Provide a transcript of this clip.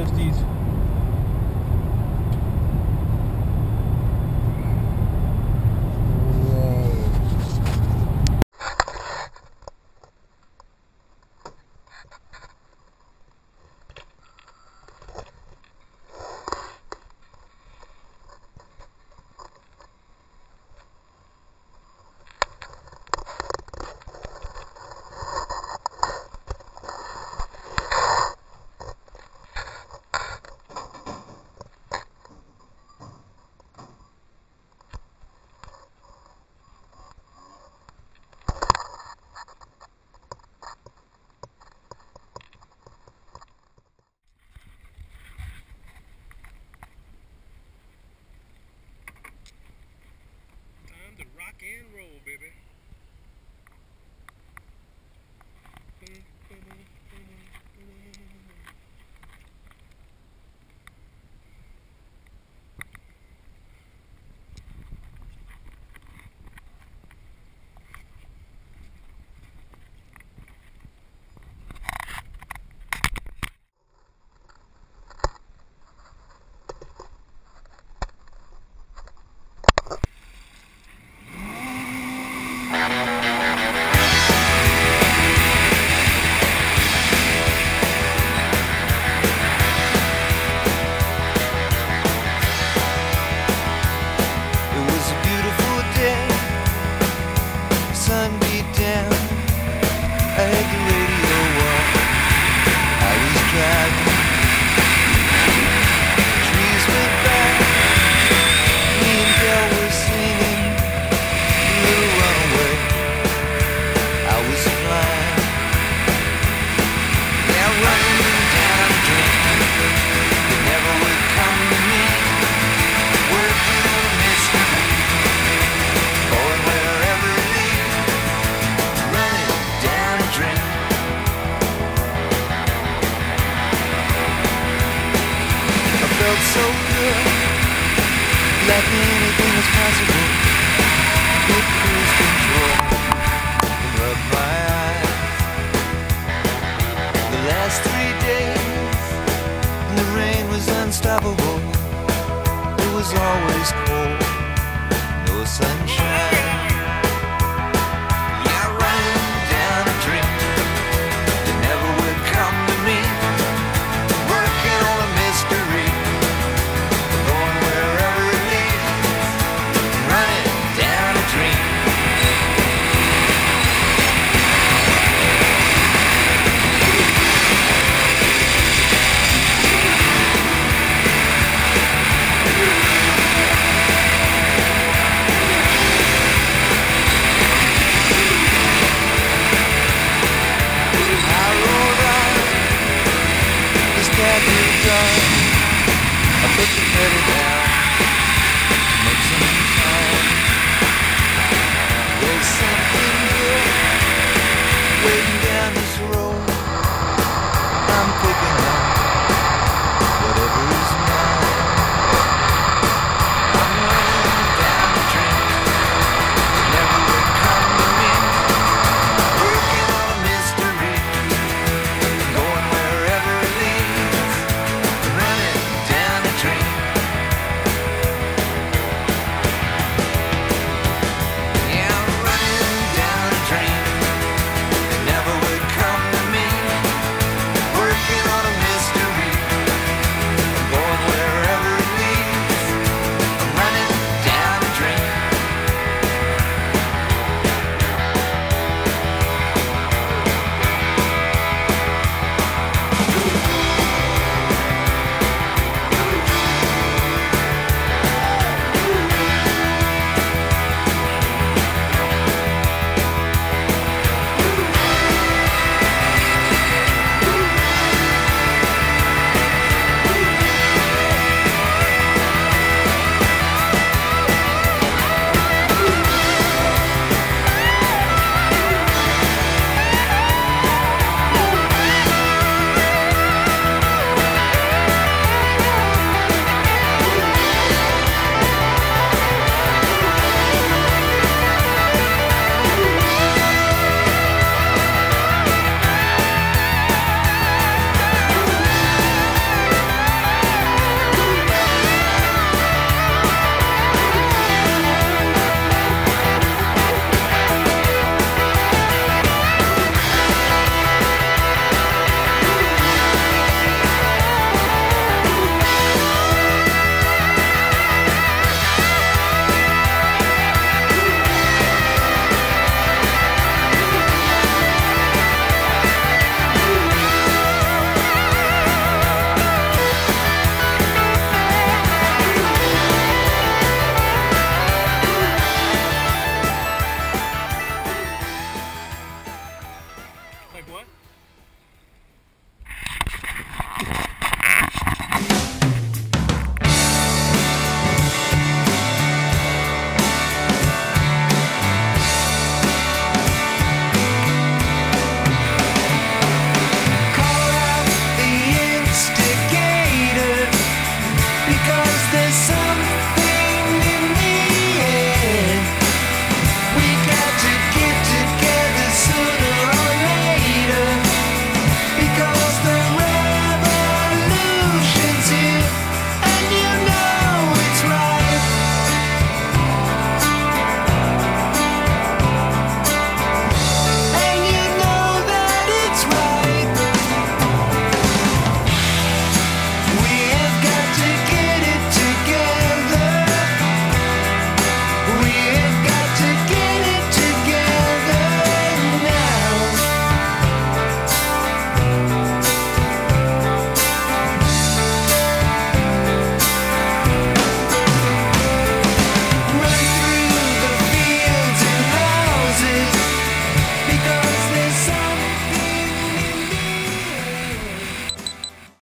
testes. Like what?